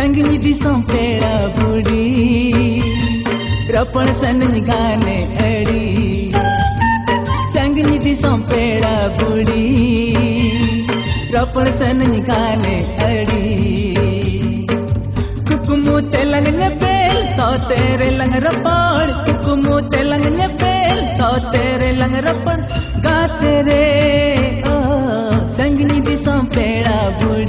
संगनी दिसों पेड़ा बुड़ी रपण सन गाने अड़ी। संगनी दिसों पेड़ा बुड़ी रपण सन गाने अड़ी। कुकुमू तेलंग ने पेल, सौ तेरे लंग रपण। कुकुमू तेलंग ने पेल, सौ तेरे लंग रपण। गाते रे ओ संगनी दिसों पेड़ा बुड़ी